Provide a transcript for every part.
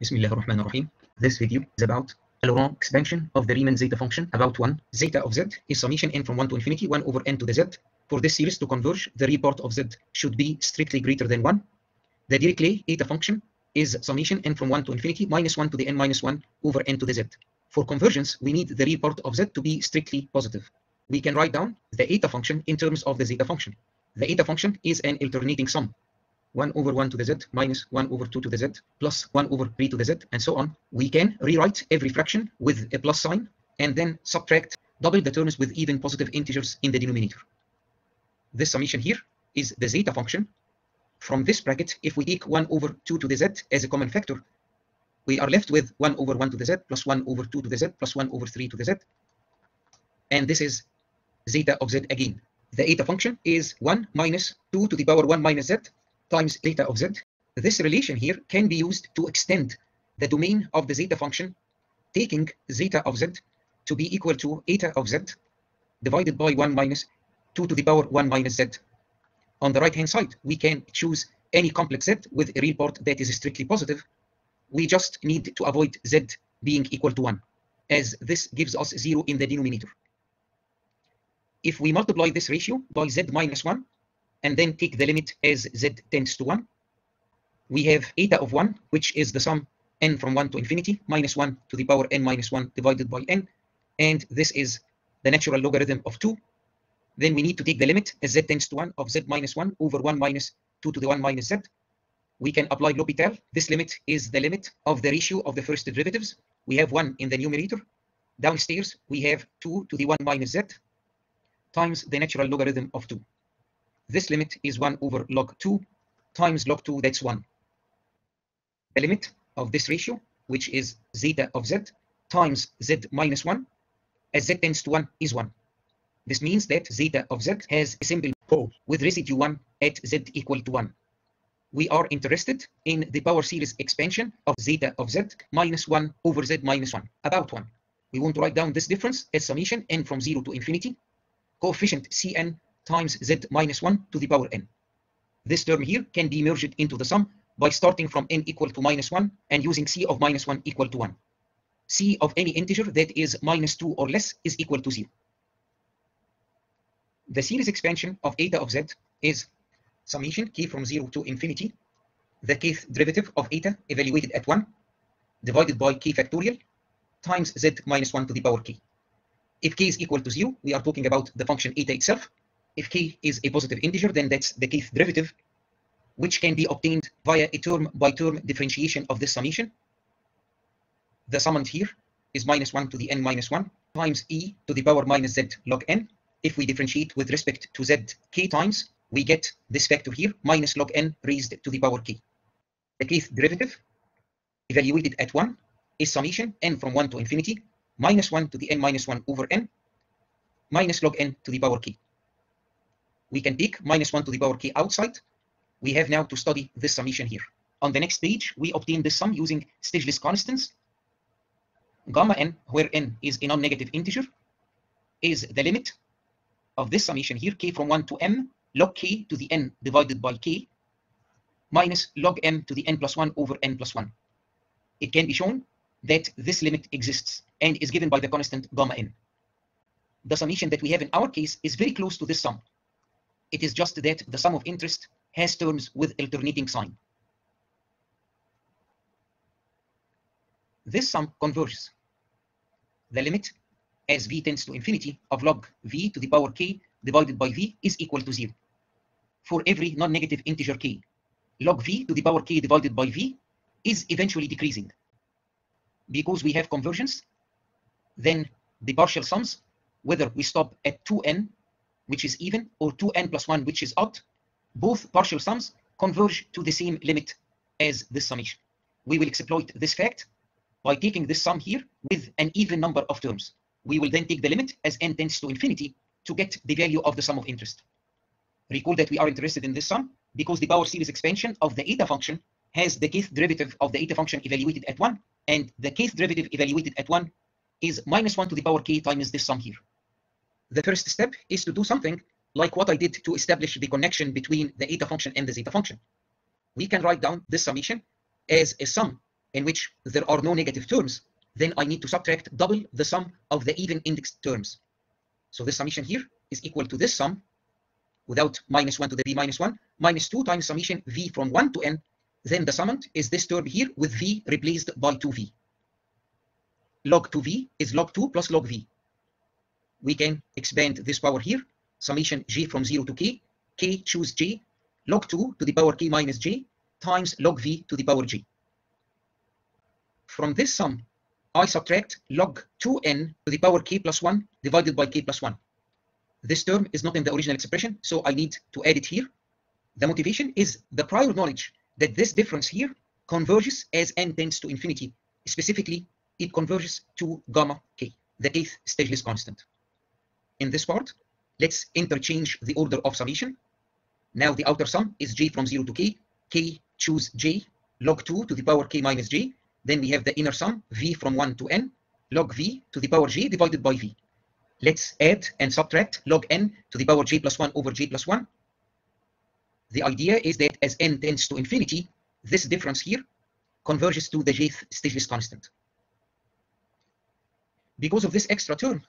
Bismillah ar-Rahman ar-Rahim. This video is about Laurent expansion of the Riemann zeta function about 1. Zeta of z is summation n from 1 to infinity, 1 over n to the z. For this series to converge, the real part of z should be strictly greater than 1. The Dirichlet eta function is summation n from 1 to infinity minus 1 to the n minus 1 over n to the z. For convergence, we need the real part of z to be strictly positive. We can write down the eta function in terms of the zeta function. The eta function is an alternating sum. 1 over 1 to the z minus 1 over 2 to the z plus 1 over 3 to the z and so on. We can rewrite every fraction with a plus sign and then subtract double the terms with even positive integers in the denominator. This summation here is the zeta function. From this bracket, if we take 1 over 2 to the z as a common factor, we are left with 1 over 1 to the z plus 1 over 2 to the z plus 1 over 3 to the z. And this is zeta of z again. The eta function is 1 minus 2 to the power 1 minus z times zeta of z. This relation here can be used to extend the domain of the zeta function, taking zeta of z to be equal to eta of z divided by 1 minus 2 to the power 1 minus z. On the right hand side, we can choose any complex z with a real part that is strictly positive. We just need to avoid z being equal to 1, as this gives us 0 in the denominator. If we multiply this ratio by z minus 1, and then take the limit as z tends to 1. We have eta of 1, which is the sum n from 1 to infinity, minus 1 to the power n minus 1 divided by n, and this is the natural logarithm of 2. Then we need to take the limit as z tends to 1 of z minus 1 over 1 minus 2 to the 1 minus z. We can apply L'Hopital. This limit is the limit of the ratio of the first derivatives. We have 1 in the numerator. Downstairs, we have 2 to the 1 minus z times the natural logarithm of 2. This limit is 1 over log 2 times log 2, that's 1. The limit of this ratio, which is zeta of z times z minus 1, as z tends to 1 is 1. This means that zeta of z has a simple pole with residue 1 at z equal to 1. We are interested in the power series expansion of zeta of z minus 1 over z minus 1, about 1. We want to write down this difference as summation n from 0 to infinity, coefficient cn times z minus 1 to the power n. This term here can be merged into the sum by starting from n equal to minus 1 and using c of minus 1 equal to 1. c of any integer that is minus 2 or less is equal to 0. The series expansion of eta of z is summation k from 0 to infinity, the kth derivative of eta evaluated at 1, divided by k factorial, times z minus 1 to the power k. If k is equal to 0, we are talking about the function eta itself, if k is a positive integer, then that's the kth derivative, which can be obtained via a term-by-term -term differentiation of this summation. The summand here is minus 1 to the n minus 1 times e to the power minus z log n. If we differentiate with respect to z k times, we get this factor here, minus log n raised to the power k. The kth derivative, evaluated at 1, is summation n from 1 to infinity, minus 1 to the n minus 1 over n, minus log n to the power k we can take minus 1 to the power k outside. We have now to study this summation here. On the next page, we obtain this sum using Stieltjes constants. Gamma n, where n is a non-negative integer, is the limit of this summation here, k from 1 to m, log k to the n divided by k, minus log m to the n plus 1 over n plus 1. It can be shown that this limit exists and is given by the constant gamma n. The summation that we have in our case is very close to this sum. It is just that the sum of interest has terms with alternating sign. This sum converges. The limit as v tends to infinity of log v to the power k divided by v is equal to 0. For every non-negative integer k, log v to the power k divided by v is eventually decreasing. Because we have convergence, then the partial sums, whether we stop at 2n which is even, or 2n plus 1, which is odd, both partial sums converge to the same limit as this summation. We will exploit this fact by taking this sum here with an even number of terms. We will then take the limit as n tends to infinity to get the value of the sum of interest. Recall that we are interested in this sum because the power series expansion of the eta function has the kth derivative of the eta function evaluated at 1, and the kth derivative evaluated at 1 is minus 1 to the power k times this sum here the first step is to do something like what I did to establish the connection between the eta function and the zeta function. We can write down this summation as a sum in which there are no negative terms, then I need to subtract double the sum of the even indexed terms. So this summation here is equal to this sum without minus 1 to the v minus 1 minus 2 times summation v from 1 to n. Then the summand is this term here with v replaced by 2v. Log 2v is log 2 plus log v. We can expand this power here, summation g from 0 to k, k choose g, log 2 to the power k minus g times log v to the power g. From this sum, I subtract log 2n to the power k plus 1 divided by k plus 1. This term is not in the original expression, so I need to add it here. The motivation is the prior knowledge that this difference here converges as n tends to infinity. Specifically, it converges to gamma k, the kth Stieltjes constant. In this part, let's interchange the order of summation. Now the outer sum is j from 0 to k, k choose j, log 2 to the power k minus j. Then we have the inner sum, v from 1 to n, log v to the power j divided by v. Let's add and subtract log n to the power j plus 1 over j plus 1. The idea is that as n tends to infinity, this difference here converges to the jth Stieltjes constant. Because of this extra term,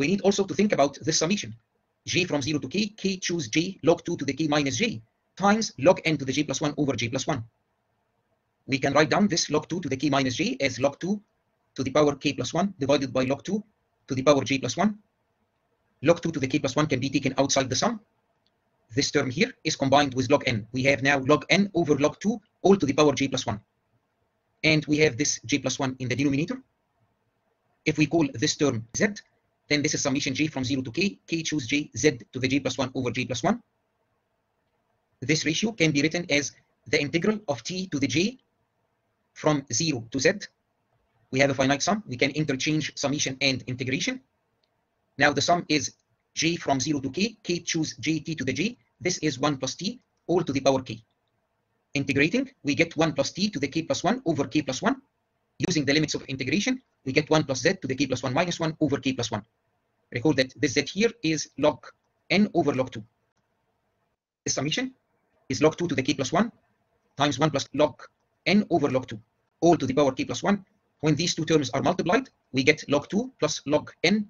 we need also to think about this summation. g from 0 to k, k choose g log 2 to the k minus g times log n to the g plus 1 over g plus 1. We can write down this log 2 to the k minus g as log 2 to the power k plus 1 divided by log 2 to the power g plus 1. Log 2 to the k plus 1 can be taken outside the sum. This term here is combined with log n. We have now log n over log 2 all to the power g plus 1. And we have this g plus 1 in the denominator. If we call this term z, then this is summation j from 0 to k, k choose j, z to the j plus 1 over j plus 1. This ratio can be written as the integral of t to the j from 0 to z. We have a finite sum. We can interchange summation and integration. Now the sum is j from 0 to k, k choose jt to the j. This is 1 plus t all to the power k. Integrating, we get 1 plus t to the k plus 1 over k plus 1. Using the limits of integration, we get 1 plus z to the k plus 1 minus 1 over k plus 1. Recall that this z here is log n over log 2. The summation is log 2 to the k plus 1 times 1 plus log n over log 2, all to the power k plus 1. When these two terms are multiplied, we get log 2 plus log n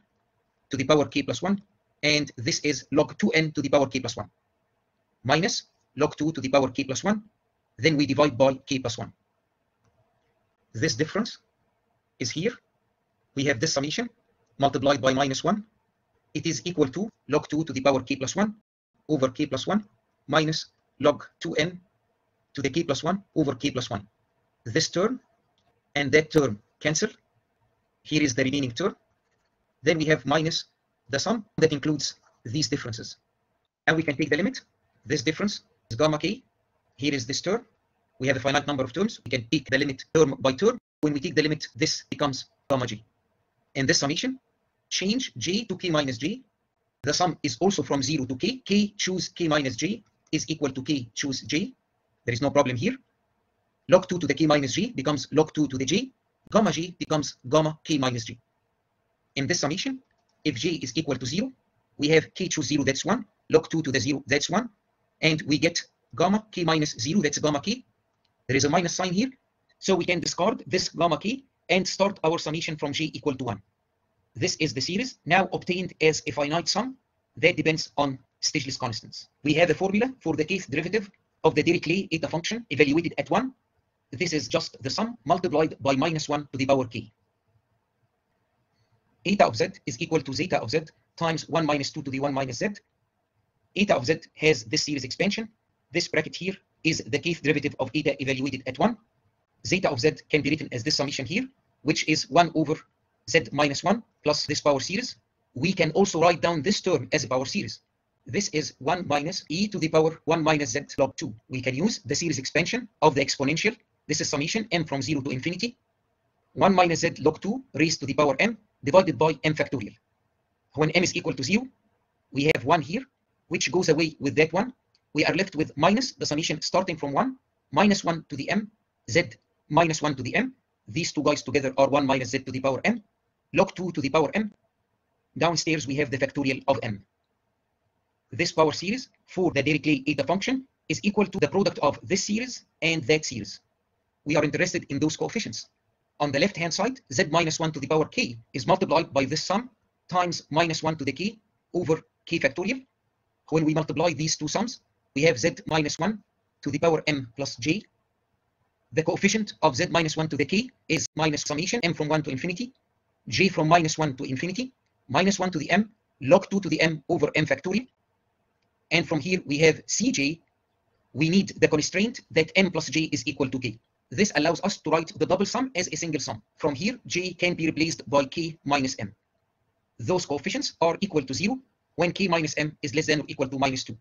to the power k plus 1, and this is log 2n to the power k plus 1, minus log 2 to the power k plus 1, then we divide by k plus 1. This difference is here. We have this summation multiplied by minus 1. It is equal to log 2 to the power k plus 1 over k plus 1 minus log 2n to the k plus 1 over k plus 1. This term and that term cancel. Here is the remaining term. Then we have minus the sum that includes these differences. And we can take the limit. This difference is gamma k. Here is this term. We have a finite number of terms. We can take the limit term by term. When we take the limit, this becomes gamma g. In this summation, change j to k minus j. The sum is also from 0 to k. k choose k minus j is equal to k choose j. There is no problem here. Log 2 to the k minus j becomes log 2 to the j. Gamma g becomes gamma k minus j. In this summation, if j is equal to 0, we have k choose 0, that's 1. Log 2 to the 0, that's 1. And we get gamma k minus 0, that's gamma k. There is a minus sign here. So we can discard this gamma k and start our summation from j equal to 1. This is the series now obtained as a finite sum that depends on Stieltjes constants. We have a formula for the kth derivative of the Dirichlet eta function evaluated at 1. This is just the sum multiplied by minus 1 to the power k. Eta of z is equal to zeta of z times 1 minus 2 to the 1 minus z. Eta of z has this series expansion. This bracket here is the kth derivative of eta evaluated at 1. Zeta of z can be written as this summation here, which is 1 over z minus 1 plus this power series. We can also write down this term as a power series. This is 1 minus e to the power 1 minus z log 2. We can use the series expansion of the exponential. This is summation m from 0 to infinity. 1 minus z log 2 raised to the power m divided by m factorial. When m is equal to 0, we have 1 here, which goes away with that 1. We are left with minus the summation starting from 1, minus 1 to the m, z minus 1 to the m. These two guys together are 1 minus z to the power m, log 2 to the power m. Downstairs, we have the factorial of m. This power series for the Dirichlet eta function is equal to the product of this series and that series. we are interested in those coefficients. On the left-hand side, z minus 1 to the power k is multiplied by this sum times minus 1 to the k over k factorial. When we multiply these two sums, we have z minus 1 to the power m plus j. The coefficient of z minus 1 to the k is minus summation m from 1 to infinity, j from minus 1 to infinity, minus 1 to the m, log 2 to the m over m factorial. And from here we have cj. We need the constraint that m plus j is equal to k. This allows us to write the double sum as a single sum. From here, j can be replaced by k minus m. Those coefficients are equal to 0 when k minus m is less than or equal to minus 2.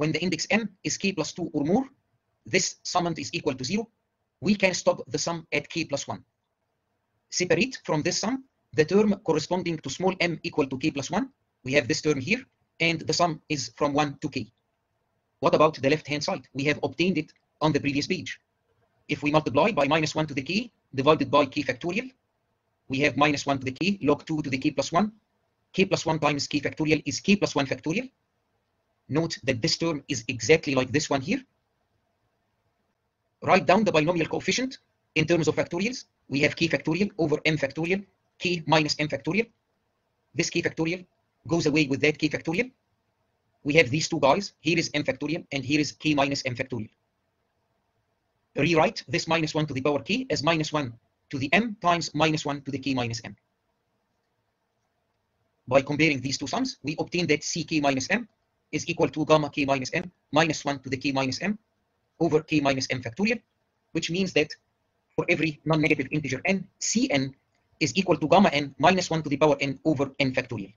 When the index m is k plus 2 or more, this summand is equal to 0. We can stop the sum at k plus 1. Separate from this sum the term corresponding to small m equal to k plus 1. We have this term here, and the sum is from 1 to k. What about the left-hand side? We have obtained it on the previous page. If we multiply by minus 1 to the k divided by k factorial, we have minus 1 to the k log 2 to the k plus 1. k plus 1 times k factorial is k plus 1 factorial. Note that this term is exactly like this one here. Write down the binomial coefficient in terms of factorials. We have k factorial over m factorial, k minus m factorial. This k factorial goes away with that k factorial. We have these two guys. Here is m factorial and here is k minus m factorial. Rewrite this minus 1 to the power k as minus 1 to the m times minus 1 to the k minus m. By comparing these two sums, we obtain that ck minus m is equal to gamma k minus m minus 1 to the k minus m over k minus m factorial, which means that for every non-negative integer n, cn is equal to gamma n minus 1 to the power n over n factorial.